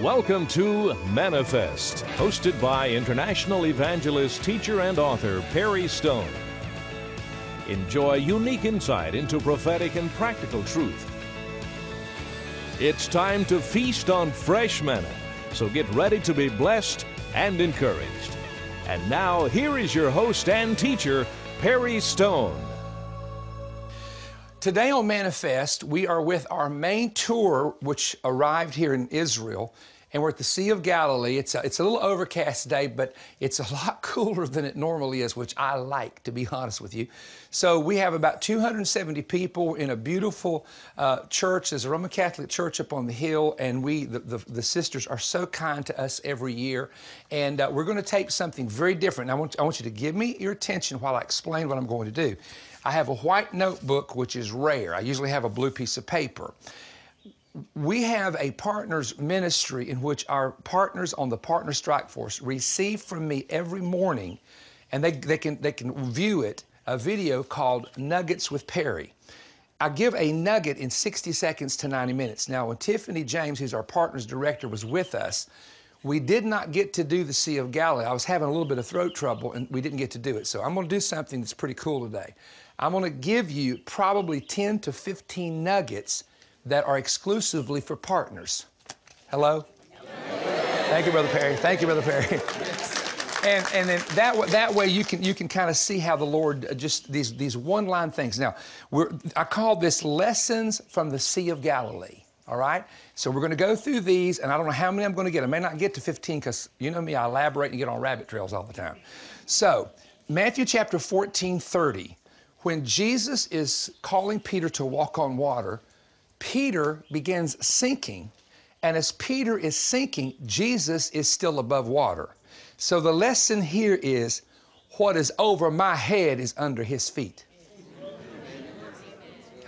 Welcome to Manifest, hosted by international evangelist, teacher, and author Perry Stone. Enjoy unique insight into prophetic and practical truth. It's time to feast on fresh manna, so get ready to be blessed and encouraged. And now, here is your host and teacher, Perry Stone. Today on Manifest, we are with our main tour, which arrived here in Israel, and we're at the Sea of Galilee. It's a, it's a little overcast day, but it's a lot cooler than it normally is, which I like, to be honest with you. So we have about 270 people in a beautiful uh, church. There's a Roman Catholic church up on the hill, and we, the, the, the sisters, are so kind to us every year. And uh, we're going to take something very different. I want, I want you to give me your attention while I explain what I'm going to do. I have a white notebook, which is rare. I usually have a blue piece of paper. We have a partners ministry in which our partners on the Partner Strike Force receive from me every morning, and they, they, can, they can view it, a video called Nuggets with Perry. I give a nugget in 60 seconds to 90 minutes. Now, when Tiffany James, who's our partners director, was with us, we did not get to do the Sea of Galilee. I was having a little bit of throat trouble and we didn't get to do it. So I'm going to do something that's pretty cool today. I'm going to give you probably 10 to 15 nuggets that are exclusively for partners. Hello? Thank you, Brother Perry. Thank you, Brother Perry. And, and then that, that way you can, you can kind of see how the Lord uh, just these, these one line things. Now, I call this Lessons from the Sea of Galilee. All right? So we're going to go through these, and I don't know how many I'm going to get. I may not get to 15 because you know me, I elaborate and get on rabbit trails all the time. So, Matthew chapter 14, 30 when Jesus is calling Peter to walk on water, Peter begins sinking. And as Peter is sinking, Jesus is still above water. So the lesson here is what is over my head is under his feet.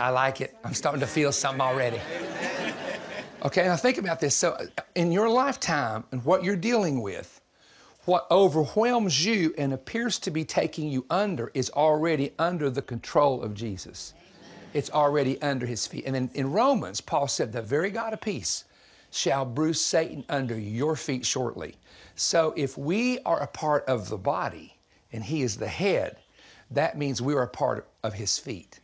I like it. I'm starting to feel something already. Okay, now think about this. So, in your lifetime and what you're dealing with, what overwhelms you and appears to be taking you under is already under the control of Jesus. It's already under his feet. And then in Romans, Paul said, The very God of peace shall bruise Satan under your feet shortly. So if we are a part of the body and he is the head, that means we are a part of his feet.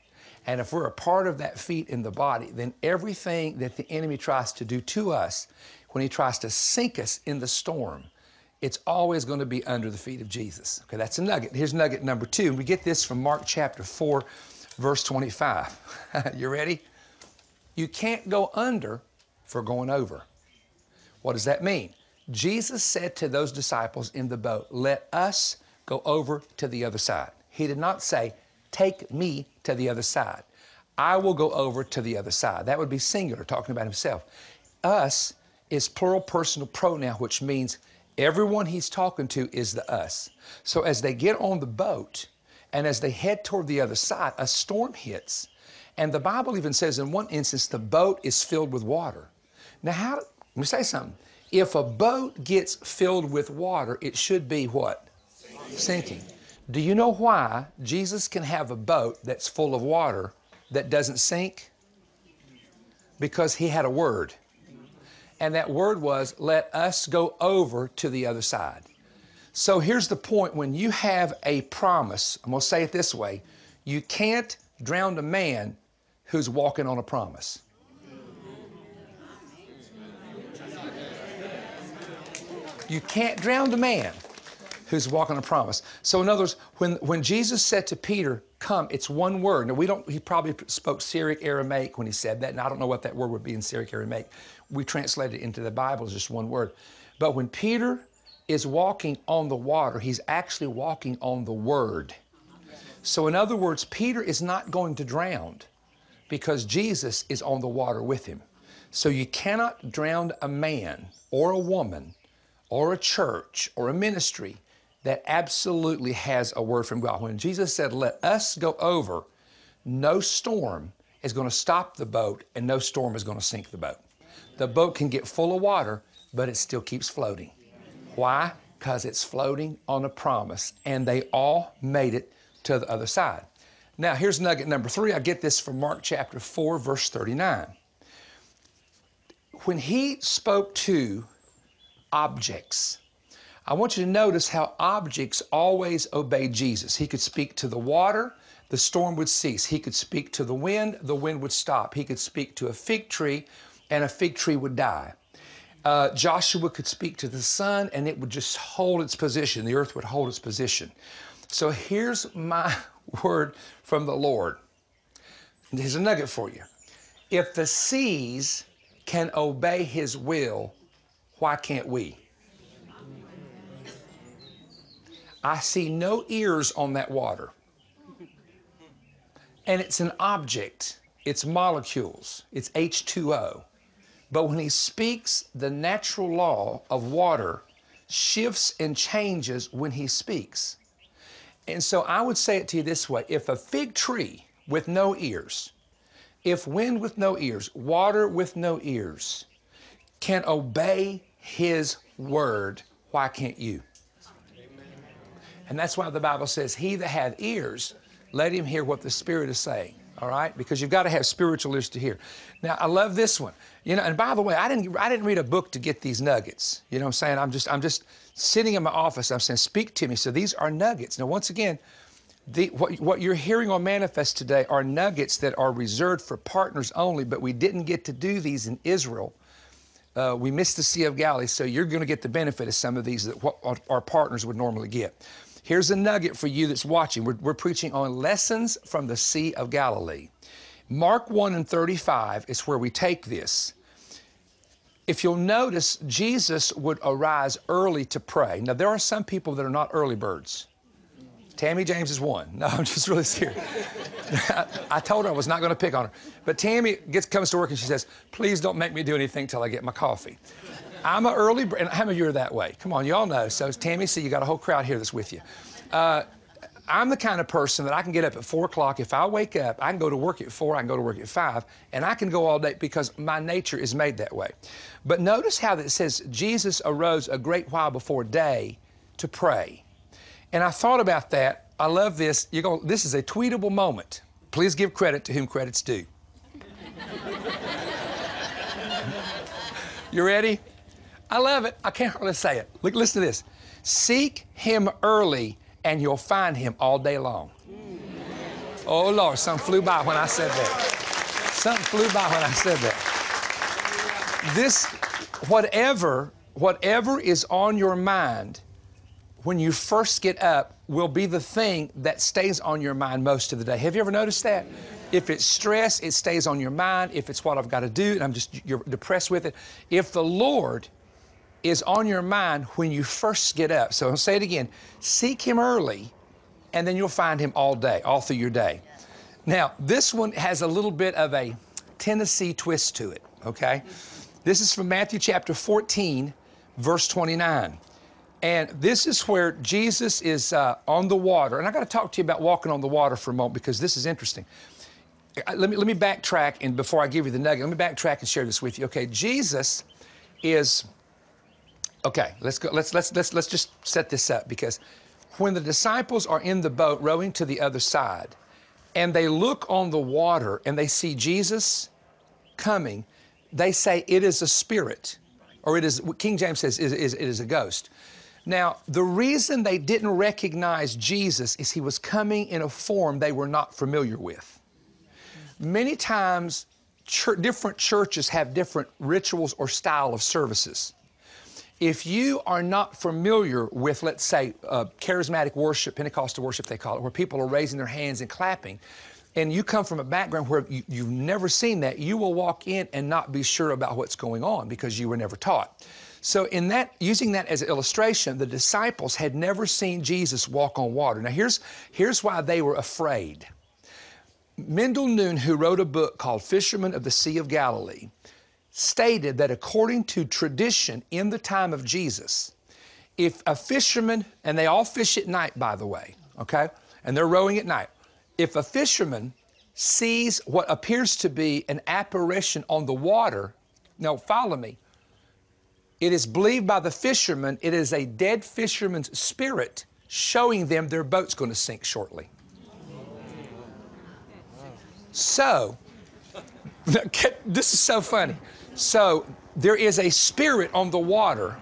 And if we're a part of that feet in the body, then everything that the enemy tries to do to us, when he tries to sink us in the storm, it's always going to be under the feet of Jesus. Okay, that's a nugget. Here's nugget number two. We get this from Mark chapter 4, verse 25. you ready? You can't go under for going over. What does that mean? Jesus said to those disciples in the boat, Let us go over to the other side. He did not say, Take me to the other side. I will go over to the other side. That would be singular, talking about himself. Us is plural personal pronoun, which means Everyone he's talking to is the us. So as they get on the boat and as they head toward the other side, a storm hits. And the Bible even says in one instance, the boat is filled with water. Now, how, let me say something. If a boat gets filled with water, it should be what? Sinking. Sinking. Do you know why Jesus can have a boat that's full of water that doesn't sink? Because he had a word. And that word was, let us go over to the other side. So here's the point when you have a promise, I'm going to say it this way you can't drown a man who's walking on a promise. You can't drown a man who's walking on a promise. So in other words, when, when Jesus said to Peter, come, it's one word. Now we don't, he probably spoke Syriac Aramaic when he said that, and I don't know what that word would be in Syriac Aramaic we translate it into the Bible as just one word. But when Peter is walking on the water, he's actually walking on the Word. So, in other words, Peter is not going to drown because Jesus is on the water with him. So, you cannot drown a man or a woman or a church or a ministry that absolutely has a word from God. When Jesus said, Let us go over, no storm is going to stop the boat and no storm is going to sink the boat the boat can get full of water, but it still keeps floating. Why? Because it's floating on a promise, and they all made it to the other side. Now, here's nugget number three. I get this from Mark chapter 4, verse 39. When he spoke to objects. I want you to notice how objects always obey Jesus. He could speak to the water, the storm would cease. He could speak to the wind, the wind would stop. He could speak to a fig tree, and a fig tree would die. Uh, Joshua could speak to the sun, and it would just hold its position. The earth would hold its position. So here's my word from the Lord. Here's a nugget for you. If the seas can obey His will, why can't we? I see no ears on that water. And it's an object, it's molecules, it's H2O. But when he speaks, the natural law of water shifts and changes when he speaks. And so I would say it to you this way if a fig tree with no ears, if wind with no ears, water with no ears can obey his word, why can't you? And that's why the Bible says, He that hath ears, let him hear what the Spirit is saying. All right? Because you've got to have spiritual ears to hear. Now, I love this one. You know, and by the way, I didn't I didn't read a book to get these nuggets. You know what I'm saying? I'm just I'm just sitting in my office, I'm saying, speak to me. So these are nuggets. Now, once again, the, what, what you're hearing on Manifest today are nuggets that are reserved for partners only, but we didn't get to do these in Israel. Uh, we missed the Sea of Galilee, so you're going to get the benefit of some of these that what our partners would normally get. Here's a nugget for you that's watching. We're, we're preaching on lessons from the Sea of Galilee. Mark 1 and 35 is where we take this. If you'll notice, Jesus would arise early to pray. Now, there are some people that are not early birds. Tammy James is one. No, I'm just really serious. I told her I was not going to pick on her. But Tammy gets, comes to work and she says, please don't make me do anything till I get my coffee. I'm an early, and how many of you are that way? Come on, y'all know. So Tammy, see, you got a whole crowd here that's with you. Uh, I'm the kind of person that I can get up at four o'clock. If I wake up, I can go to work at four, I can go to work at five, and I can go all day because my nature is made that way. But notice how it says Jesus arose a great while before day to pray. And I thought about that. I love this. You're going, this is a tweetable moment. Please give credit to whom credit's due. you ready? I love it. I can't really say it. Look, listen to this. Seek him early and you'll find him all day long. Oh Lord, something flew by when I said that. Something flew by when I said that. This, whatever, whatever is on your mind when you first get up will be the thing that stays on your mind most of the day. Have you ever noticed that? If it's stress, it stays on your mind. If it's what I've got to do and I'm just you're depressed with it. If the Lord is on your mind when you first get up. So I'll say it again seek Him early, and then you'll find Him all day, all through your day. Now, this one has a little bit of a Tennessee twist to it, okay? This is from Matthew chapter 14, verse 29. And this is where Jesus is uh, on the water. And I got to talk to you about walking on the water for a moment because this is interesting. Uh, let me, let me backtrack, and before I give you the nugget, let me backtrack and share this with you. Okay, Jesus is Okay, let's go. Let's let's let's let's just set this up because when the disciples are in the boat rowing to the other side, and they look on the water and they see Jesus coming, they say it is a spirit, or it is King James says it is, it is a ghost. Now, the reason they didn't recognize Jesus is he was coming in a form they were not familiar with. Many times, ch- different churches have different rituals or style of services if you are not familiar with, let's say, uh, charismatic worship, Pentecostal worship, they call it, where people are raising their hands and clapping, and you come from a background where you, you've never seen that, you will walk in and not be sure about what's going on because you were never taught. So, in that, using that as an illustration, the disciples had never seen Jesus walk on water. Now, here's, here's why they were afraid. Mendel Nun, who wrote a book called Fishermen of the Sea of Galilee, stated that according to tradition in the time of Jesus, if a fisherman, and they all fish at night, by the way, okay, and they're rowing at night, if a fisherman sees what appears to be an apparition on the water, now follow me, it is believed by the fishermen it is a dead fisherman's spirit showing them their boat's going to sink shortly. So, this is so funny. So there is a spirit on the water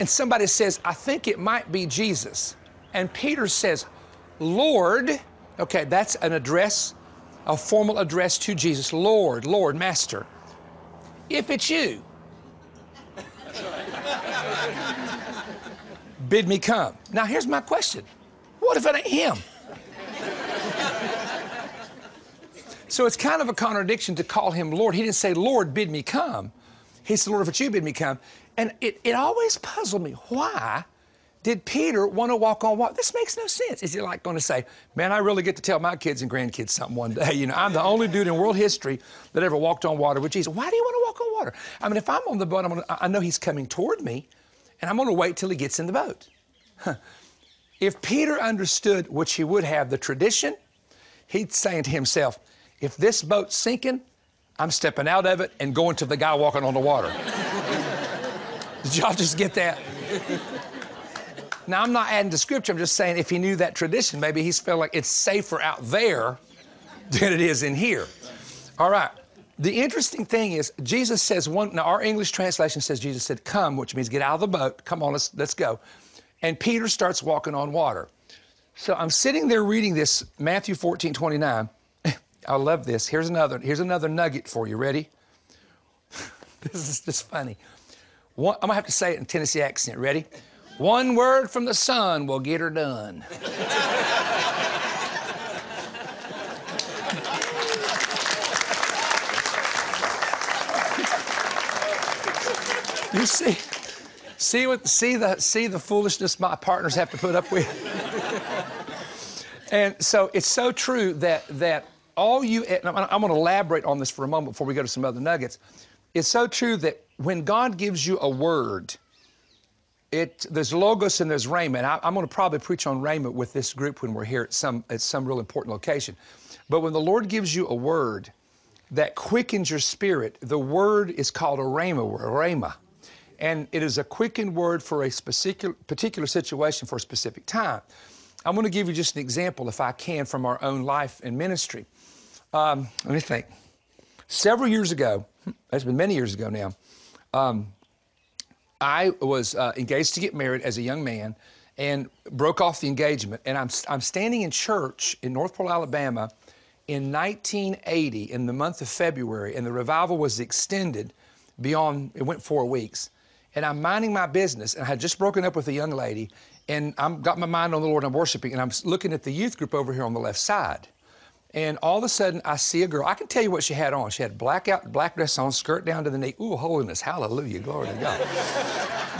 and somebody says, I think it might be Jesus. And Peter says, Lord, okay, that's an address, a formal address to Jesus. Lord, Lord, Master, if it's you, bid me come. Now, here's my question What if it ain't him? So it's kind of a contradiction to call him Lord. He didn't say, Lord, bid me come. He said, Lord, if it's you, bid me come. And it, it always puzzled me. Why did Peter want to walk on water? This makes no sense. Is he like going to say, man, I really get to tell my kids and grandkids something one day? You know, I'm the only dude in world history that ever walked on water with Jesus. Why do you want to walk on water? I mean, if I'm on the boat, I'm gonna, I know he's coming toward me, and I'm going to wait till he gets in the boat. If Peter understood, which he would have, the tradition, he'd say to himself, if this boat's sinking, I'm stepping out of it and going to the guy walking on the water. Did y'all just get that? Now, I'm not adding to scripture, I'm just saying if he knew that tradition, maybe he's felt like it's safer out there than it is in here. All right. The interesting thing is, Jesus says one, now our English translation says Jesus said, Come, which means get out of the boat. Come on, let's, let's go. And Peter starts walking on water. So I'm sitting there reading this, Matthew 14, 29. I love this. Here's another, here's another nugget for you. Ready? this is just funny. One, I'm gonna have to say it in Tennessee accent. Ready? One word from the Son will get her done. you see, see what, see the, see the foolishness my partners have to put up with. and so it's so true that that all you. I'm going to elaborate on this for a moment before we go to some other nuggets. It's so true that when God gives you a word, it there's logos and there's rhema. I, am going to probably preach on rhema with this group when we're here at some at some real important location. But when the Lord gives you a word that quickens your spirit, the word is called a rhema word, rhema. And it is a quickened word for a specific, particular situation for a specific time. I'm going to give you just an example, if I can, from our own life and ministry. Um, let me think. Several years ago, it's been many years ago now, um, I was uh, engaged to get married as a young man and broke off the engagement. And I'm, I'm standing in church in Northport, Alabama in 1980 in the month of February, and the revival was extended beyond, it went four weeks. And I'm minding my business, and I had just broken up with a young lady, and I've got my mind on the Lord, I'm worshiping, and I'm looking at the youth group over here on the left side. And all of a sudden, I see a girl. I can tell you what she had on. She had black out, black dress on, skirt down to the knee. Ooh, holiness, hallelujah, glory to God.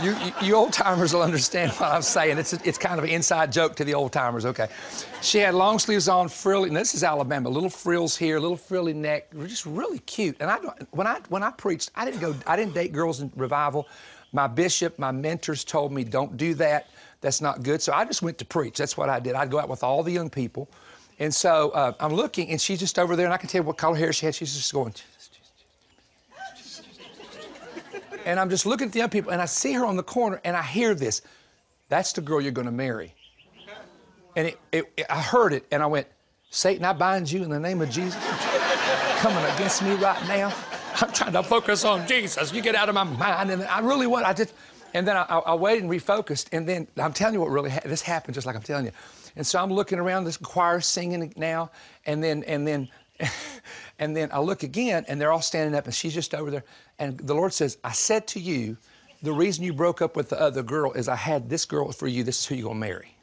you, you, you old timers will understand what I'm saying. It's, a, it's kind of an inside joke to the old timers, okay. She had long sleeves on, frilly, and this is Alabama, little frills here, little frilly neck, just really cute. And I, when I, when I preached, I didn't go, I didn't date girls in revival. My bishop, my mentors told me, don't do that. That's not good. So I just went to preach. That's what I did. I'd go out with all the young people and so uh, I'm looking, and she's just over there, and I can tell what color hair she had. She's just going. and I'm just looking at the young people, and I see her on the corner, and I hear this. That's the girl you're going to marry. And it, it, it, I heard it, and I went, Satan, I bind you in the name of Jesus. Coming against me right now. I'm trying to focus on Jesus. You get out of my mind. And I really what I just, and then I, I, I waited and refocused. And then I'm telling you what really, ha- this happened just like I'm telling you. And so I'm looking around this choir singing now, and then and then and then I look again, and they're all standing up, and she's just over there. And the Lord says, "I said to you, the reason you broke up with the other girl is I had this girl for you. This is who you're gonna marry,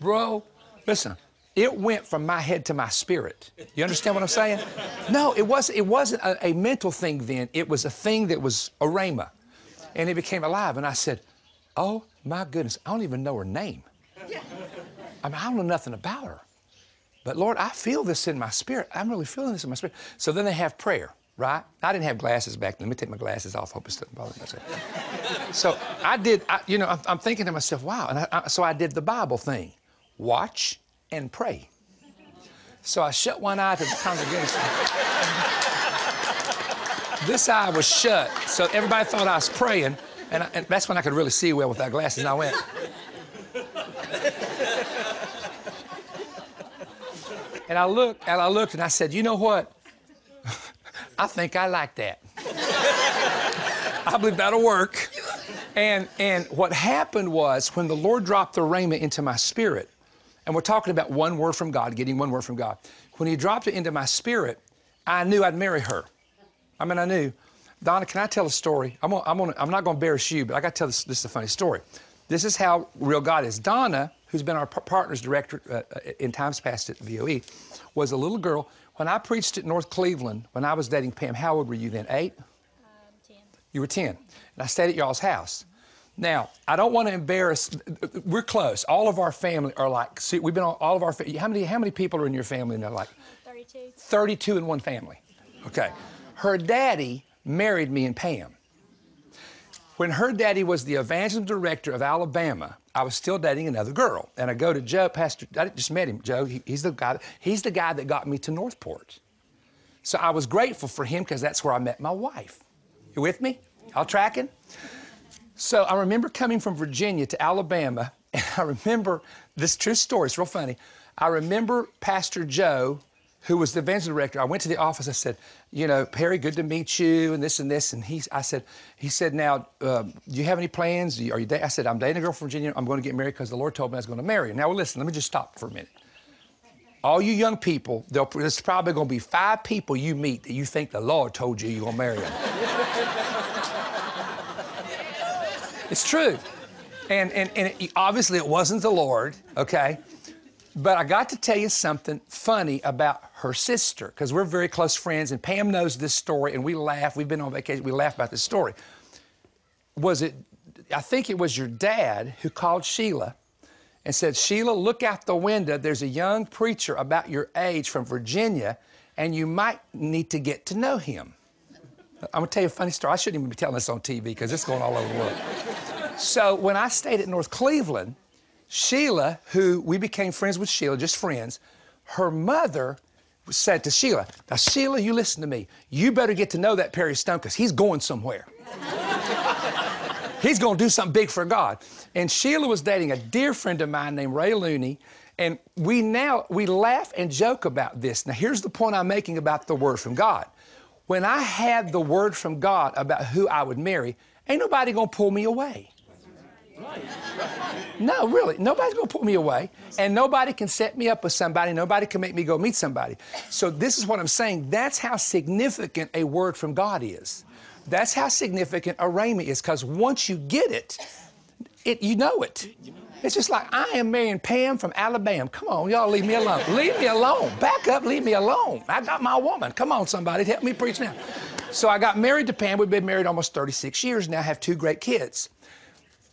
bro. Listen." It went from my head to my spirit. You understand what I'm saying? No, it wasn't. It wasn't a, a mental thing then. It was a thing that was a rhema, and it became alive. And I said, "Oh my goodness, I don't even know her name." I mean, I don't know nothing about her. But Lord, I feel this in my spirit. I'm really feeling this in my spirit. So then they have prayer, right? I didn't have glasses back then. Let me take my glasses off. Hope it's doesn't bother me. so I did, I, you know, I'm, I'm, thinking to myself, wow. And I, I, so I did the Bible thing watch and pray. So I shut one eye to the congregation. this eye was shut. So everybody thought I was praying. And, I, and that's when I could really see well without glasses. And I went, And I looked and I looked and I said, you know what? I think I like that. I believe that'll work. And, and what happened was when the Lord dropped the rhema into my spirit, and we're talking about one word from God, getting one word from God. When He dropped it into my spirit, I knew I'd marry her. I mean, I knew. Donna, can I tell a story? I'm, gonna, I'm, gonna, I'm not going to embarrass you, but I got to tell this. This is a funny story. This is how real God is. Donna, who's been our partners director uh, uh, in times past at VOE, was a little girl. When I preached at North Cleveland, when I was dating Pam, how old were you then? Eight? Um, 10. You were 10. And I stayed at y'all's house. Now, I don't want to embarrass. We're close. All of our family are like. See, we've been on all of our. How many? How many people are in your family? And they're like. Thirty-two. Thirty-two in one family. Okay. Her daddy married me and Pam. When her daddy was the evangelism director of Alabama, I was still dating another girl, and I go to Joe, Pastor. I just met him, Joe. He, he's the guy. He's the guy that got me to Northport. So I was grateful for him because that's where I met my wife. You with me? All tracking? So I remember coming from Virginia to Alabama, and I remember this true story. It's real funny. I remember Pastor Joe, who was the events director. I went to the office. I said, "You know, Perry, good to meet you, and this and this." And he, I said, he said, "Now, uh, do you have any plans? Are you?" I said, "I'm dating a girl from Virginia. I'm going to get married because the Lord told me I was going to marry her." Now, listen. Let me just stop for a minute. All you young people, there's probably going to be five people you meet that you think the Lord told you you're going to marry them. It's true. And, and, and it, obviously it wasn't the Lord, okay? But I got to tell you something funny about her sister, because we're very close friends, and Pam knows this story, and we laugh. We've been on vacation, we laugh about this story. Was it, I think it was your dad who called Sheila and said, Sheila, look out the window. There's a young preacher about your age from Virginia, and you might need to get to know him. I'm gonna tell you a funny story. I shouldn't even be telling this on TV because it's going all over the world. So when I stayed at North Cleveland, Sheila, who we became friends with Sheila, just friends, her mother said to Sheila, Now, Sheila, you listen to me. You better get to know that Perry Stone because he's going somewhere. he's going to do something big for God. And Sheila was dating a dear friend of mine named Ray Looney. And we now, we laugh and joke about this. Now, here's the point I'm making about the word from God. When I had the word from God about who I would marry, ain't nobody going to pull me away. No, really. Nobody's going to pull me away. And nobody can set me up with somebody. Nobody can make me go meet somebody. So, this is what I'm saying. That's how significant a word from God is. That's how significant a rhema is. Because once you get it, it, you know it. It's just like I am marrying Pam from Alabama. Come on, y'all, leave me alone. Leave me alone. Back up, leave me alone. I got my woman. Come on, somebody, help me preach now. So I got married to Pam. We've been married almost 36 years and now. Have two great kids.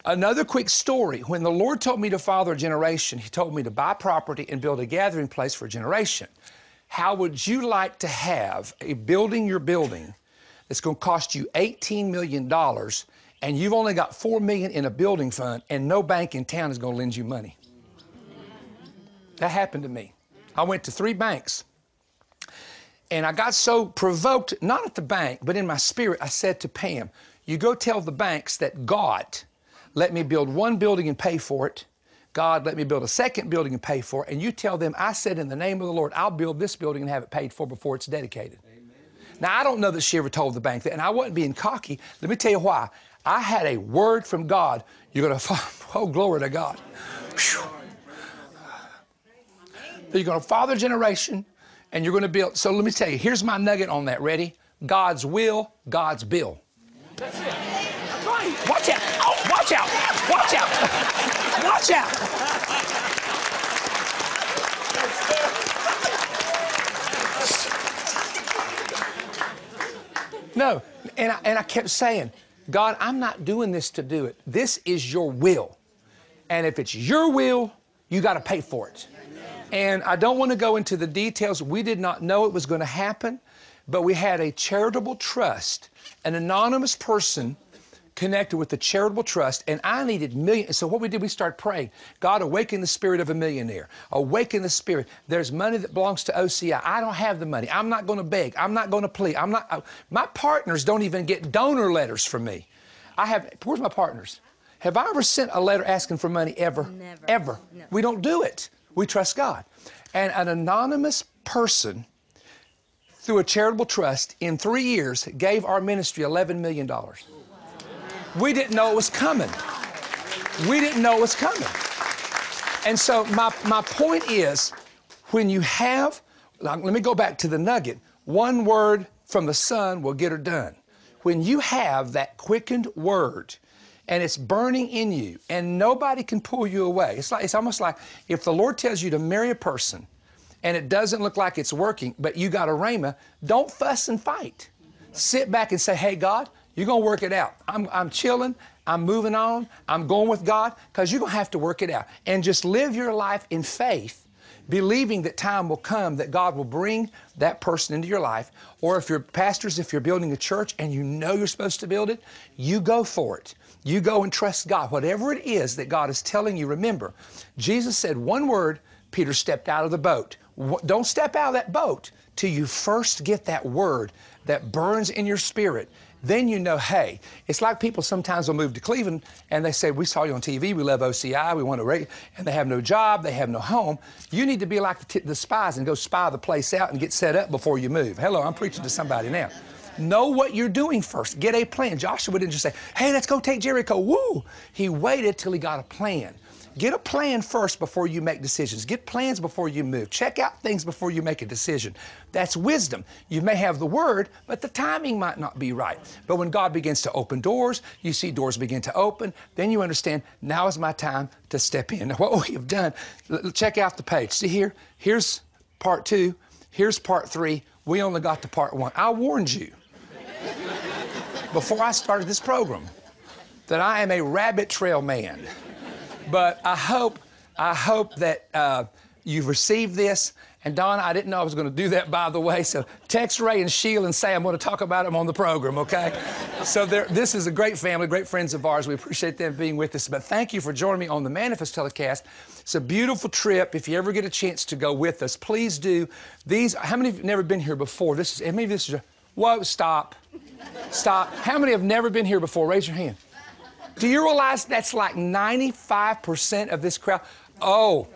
Another quick story. When the Lord told me to father a generation, He told me to buy property and build a gathering place for a generation. How would you like to have a building your building that's going to cost you $18 million and you've only got 4 million in a building fund and no bank in town is going to lend you money? That happened to me. I went to three banks and I got so provoked, not at the bank, but in my spirit, I said to Pam, You go tell the banks that God let me build one building and pay for it. God, let me build a second building and pay for it. And you tell them, I said in the name of the Lord, I'll build this building and have it paid for before it's dedicated. Amen. Now, I don't know that she ever told the bank that, and I wasn't being cocky. Let me tell you why. I had a word from God. You're going to, oh, glory to God. Whew. You're going to father generation, and you're going to build. So let me tell you, here's my nugget on that. Ready? God's will, God's bill. That's it. Watch out. Oh, Watch out! Watch out! Watch out! No, and I, and I kept saying, God, I'm not doing this to do it. This is your will. And if it's your will, you got to pay for it. And I don't want to go into the details. We did not know it was going to happen, but we had a charitable trust, an anonymous person connected with the charitable trust, and I needed millions. So what we did, we started praying. God, awaken the spirit of a millionaire. Awaken the spirit. There's money that belongs to OCI. I don't have the money. I'm not going to beg. I'm not going to plead. I'm not. I, my partners don't even get donor letters from me. I have. Where's my partners? Have I ever sent a letter asking for money ever? Never. Ever. No. We don't do it. We trust God. And an anonymous person through a charitable trust in three years gave our ministry $11 million. We didn't know it was coming. We didn't know it was coming. And so my, my point is when you have, let me go back to the nugget. One word from the Son will get her done. When you have that quickened word, and it's burning in you, and nobody can pull you away. It's like it's almost like if the Lord tells you to marry a person, and it doesn't look like it's working, but you got a rhema, don't fuss and fight. Sit back and say, "Hey God, you're gonna work it out. I'm, I'm chilling. I'm moving on. I'm going with God because you're gonna have to work it out, and just live your life in faith." believing that time will come that God will bring that person into your life. Or if you're pastors, if you're building a church and you know you're supposed to build it, you go for it. You go and trust God. Whatever it is that God is telling you, remember, Jesus said one word, Peter stepped out of the boat. Don't step out of that boat till you first get that word that burns in your spirit. Then you know, hey, it's like people sometimes will move to Cleveland and they say, We saw you on TV, we love OCI, we want to rate, and they have no job, they have no home. You need to be like the, the spies and go spy the place out and get set up before you move. Hello, I'm preaching to somebody now. Know what you're doing first. Get a plan. Joshua didn't just say, hey, let's go take Jericho. Woo! He waited till he got a plan. Get a plan first before you make decisions. Get plans before you move. Check out things before you make a decision. That's wisdom. You may have the word, but the timing might not be right. But when God begins to open doors, you see doors begin to open, then you understand now is my time to step in. Now, what we have done, check out the page. See here? Here's part two. Here's part three. We only got to part one. I warned you before I started this program that I am a rabbit trail man. But I hope, I hope that uh, you've received this. And Don, I didn't know I was going to do that, by the way. So text Ray and Sheila and say I'm going to talk about them on the program, okay? so this is a great family, great friends of ours. We appreciate them being with us. But thank you for joining me on the Manifest telecast. It's a beautiful trip. If you ever get a chance to go with us, please do. These, how many have never been here before? This is, how many of this is, a whoa, stop. Stop. How many have never been here before? Raise your hand. Do you realize that's like 95% of this crowd? Oh,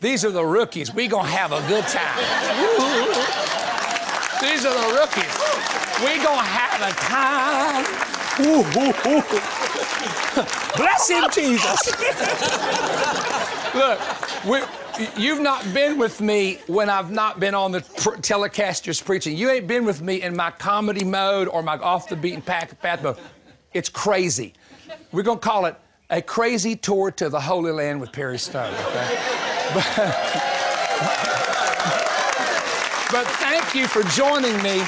these are the rookies. We gonna have a good time. These are the rookies. We gonna have a time. Bless him, Jesus. Look, we you've not been with me when I've not been on the pr- telecast just preaching. You ain't been with me in my comedy mode or my off the beaten path mode. It's crazy. We're going to call it a crazy tour to the Holy Land with Perry Stone. Okay? but, but thank you for joining me.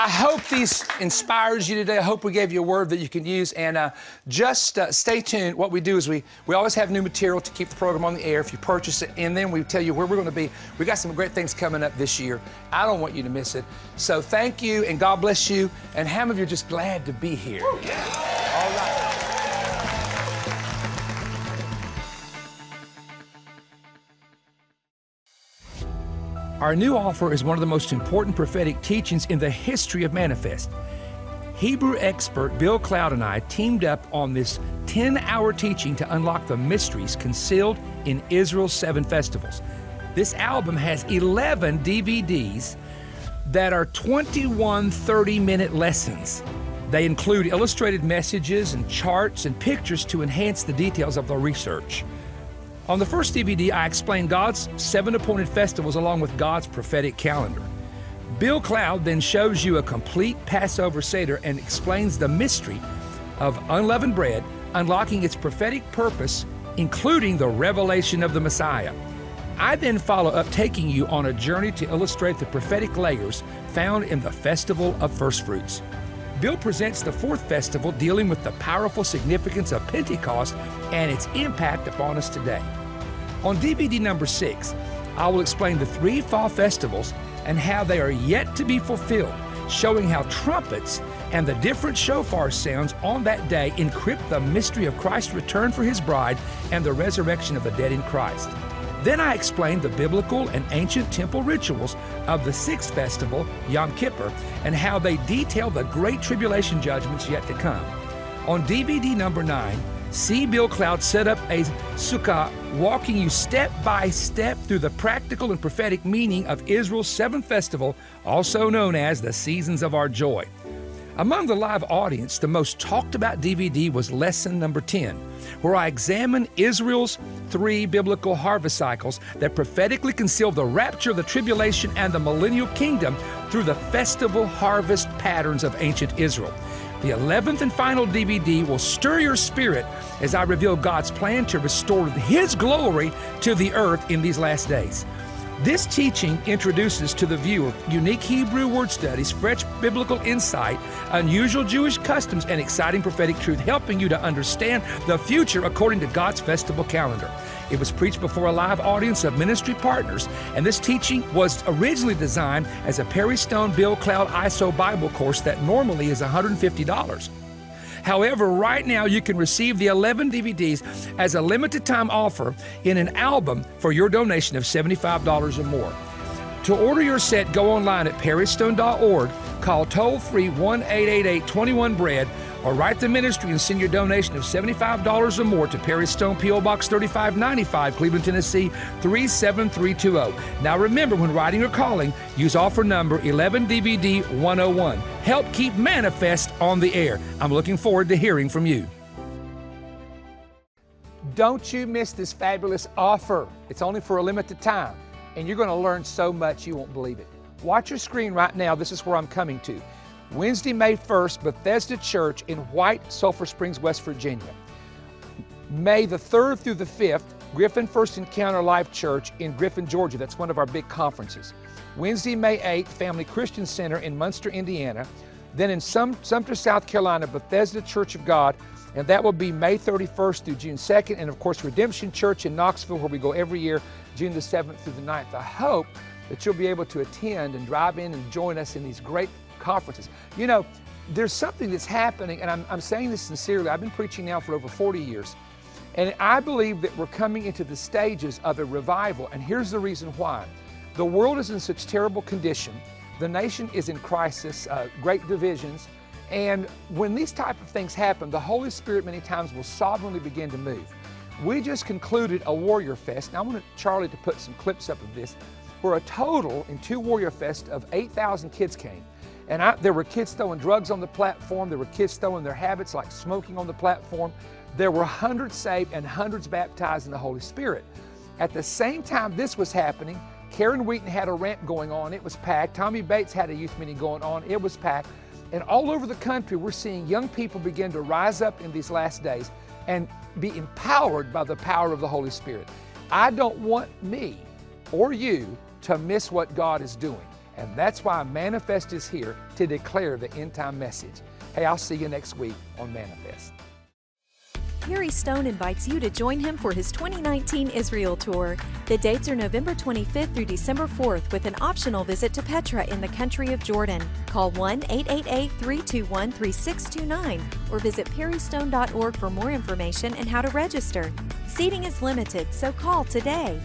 I hope these inspires you today. I hope we gave you a word that you can use. And uh, just uh, stay tuned. What we do is we, we always have new material to keep the program on the air if you purchase it. And then we tell you where we're going to be. We got some great things coming up this year. I don't want you to miss it. So thank you and God bless you. And how many of you are just glad to be here? All right. Our new offer is one of the most important prophetic teachings in the history of Manifest. Hebrew expert Bill Cloud and I teamed up on this 10 hour teaching to unlock the mysteries concealed in Israel's seven festivals. This album has 11 DVDs that are 21 30 minute lessons. They include illustrated messages and charts and pictures to enhance the details of the research. On the first DVD, I explain God's seven appointed festivals along with God's prophetic calendar. Bill Cloud then shows you a complete Passover Seder and explains the mystery of unleavened bread, unlocking its prophetic purpose, including the revelation of the Messiah. I then follow up, taking you on a journey to illustrate the prophetic layers found in the Festival of First Fruits. Bill presents the fourth festival dealing with the powerful significance of Pentecost and its impact upon us today. On DVD number six, I will explain the three fall festivals and how they are yet to be fulfilled, showing how trumpets and the different shofar sounds on that day encrypt the mystery of Christ's return for his bride and the resurrection of the dead in Christ. Then I explained the biblical and ancient temple rituals of the sixth festival, Yom Kippur, and how they detail the great tribulation judgments yet to come. On DVD number nine, see Bill Cloud set up a sukkah, walking you step by step through the practical and prophetic meaning of Israel's seventh festival, also known as the Seasons of Our Joy. Among the live audience, the most talked about DVD was lesson number 10, where I examine Israel's three biblical harvest cycles that prophetically conceal the rapture the tribulation and the millennial kingdom through the festival harvest patterns of ancient Israel. The 11th and final DVD will stir your spirit as I reveal God's plan to restore His glory to the earth in these last days. This teaching introduces to the viewer unique Hebrew word studies, fresh biblical insight, unusual Jewish customs, and exciting prophetic truth, helping you to understand the future according to God's festival calendar. It was preached before a live audience of ministry partners, and this teaching was originally designed as a Perry Stone Bill Cloud ISO Bible course that normally is $150. However, right now you can receive the 11 DVDs as a limited time offer in an album for your donation of $75 or more. To order your set, go online at perrystone.org, call toll free 1 888 21 Bread, or write the ministry and send your donation of $75 or more to Perry Stone P.O. Box 3595, Cleveland, Tennessee 37320. Now remember, when writing or calling, use offer number 11DVD101. Help keep Manifest on the air. I'm looking forward to hearing from you. Don't you miss this fabulous offer. It's only for a limited time, and you're going to learn so much you won't believe it. Watch your screen right now. This is where I'm coming to. Wednesday, May 1st, Bethesda Church in White, Sulphur Springs, West Virginia. May the 3rd through the 5th, Griffin First Encounter Life Church in Griffin, Georgia. That's one of our big conferences. Wednesday, May 8th, Family Christian Center in Munster, Indiana. Then in Sum- Sumter, South Carolina, Bethesda Church of God, and that will be May 31st through June 2nd. And of course, Redemption Church in Knoxville, where we go every year, June the 7th through the 9th. I hope that you'll be able to attend and drive in and join us in these great conferences. You know, there's something that's happening, and I'm, I'm saying this sincerely. I've been preaching now for over 40 years, and I believe that we're coming into the stages of a revival, and here's the reason why. The world is in such terrible condition. The nation is in crisis, uh, great divisions, and when these type of things happen, the Holy Spirit many times will sovereignly begin to move. We just concluded a Warrior Fest. and I want Charlie to put some clips up of this, where a total in two Warrior Fest of 8,000 kids came. And I, there were kids throwing drugs on the platform. There were kids throwing their habits like smoking on the platform. There were hundreds saved and hundreds baptized in the Holy Spirit. At the same time this was happening, Karen Wheaton had a ramp going on. It was packed. Tommy Bates had a youth meeting going on. It was packed. And all over the country, we're seeing young people begin to rise up in these last days and be empowered by the power of the Holy Spirit. I don't want me or you to miss what God is doing. And that's why Manifest is here to declare the end time message. Hey, I'll see you next week on Manifest. Perry Stone invites you to join him for his 2019 Israel tour. The dates are November 25th through December 4th with an optional visit to Petra in the country of Jordan. Call 1 888 321 3629 or visit perrystone.org for more information and how to register. Seating is limited, so call today.